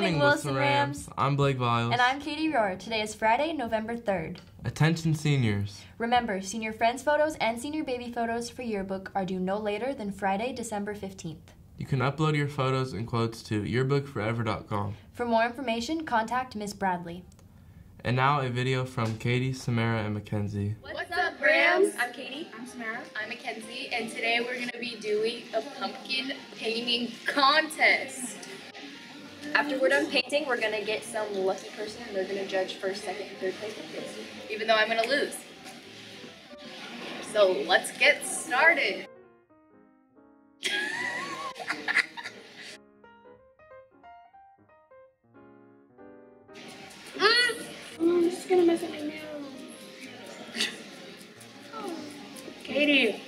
Morning, Wilson Wilson Rams. Rams. I'm Blake Viles. And I'm Katie Roehr. Today is Friday, November 3rd. Attention seniors. Remember, senior friends photos and senior baby photos for yearbook are due no later than Friday, December 15th. You can upload your photos and quotes to yearbookforever.com. For more information, contact Miss Bradley. And now a video from Katie, Samara, and Mackenzie. What's up, Rams? I'm Katie. I'm Samara. I'm Mackenzie, and today we're gonna be doing a pumpkin painting contest. After we're done painting, we're gonna get some lucky person and they're gonna judge first, second, and third place. Even though I'm gonna lose. So let's get started. Mm. Oh, I'm just gonna mess up my nails. Katie.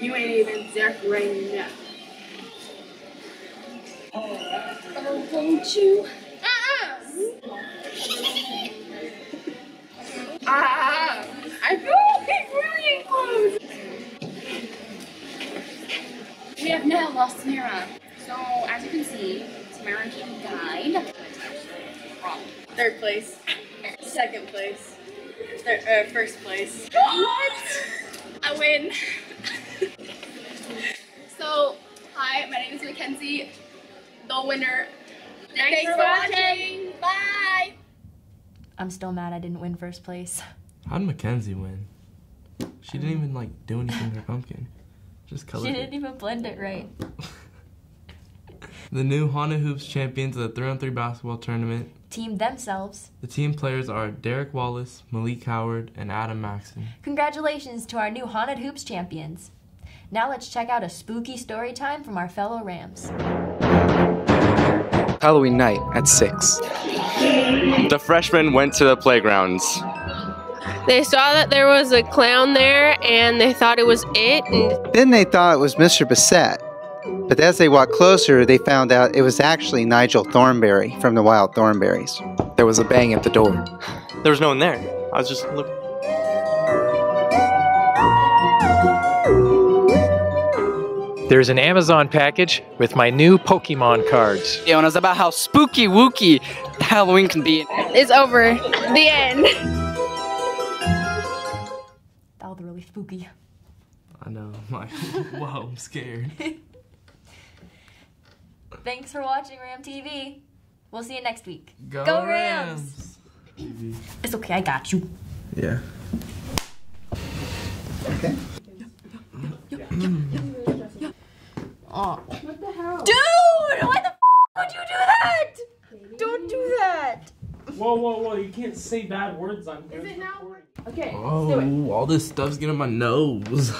You ain't even decorating right now. Oh, won't you? Uh-uh. Ah, I feel like really close. We have now lost Tamara. So, as you can see, Tamara Katie died. Third place. Second place. Third, uh, first place. What? I win. The winner. Thanks, for watching. Bye. I'm still mad I didn't win first place. How'd Mackenzie win? She didn't even like do anything to her pumpkin. Just colored She it. didn't even blend it right. The new Haunted Hoops champions of the 3 on 3 basketball tournament. Team themselves. The team players are Derek Wallace, Malik Howard, and Adam Maxon. Congratulations to our new Haunted Hoops champions. Now let's check out a spooky story time from our fellow Rams. Halloween night at 6. The freshmen went to the playgrounds. They saw that there was a clown there and they thought it was it. And Then they thought it was Mr. Bassett. But as they walked closer, they found out it was actually Nigel Thornberry from the Wild Thornberrys. There was a bang at the door. There was no one there. I was just look. There's an Amazon package with my new Pokemon cards. Yeah, and it's about how spooky wooky Halloween can be. it's over. The end. That was really spooky. I know. I'm like, whoa, I'm scared. Thanks for watching Ram TV. We'll see you next week. Go, Go Rams! It's okay, I got you. Yeah. Okay. Oh. What the hell? Dude! Why the f would you do that? Don't do that. Whoa, whoa, whoa! You can't say bad words on. Is it now? Okay. Oh, all this stuff's getting on my nose.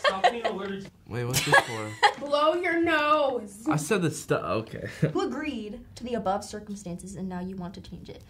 Stop being allergic. Wait, what's this for? Blow your nose. I said the stuff. Okay. Who agreed to the above circumstances and now you want to change it?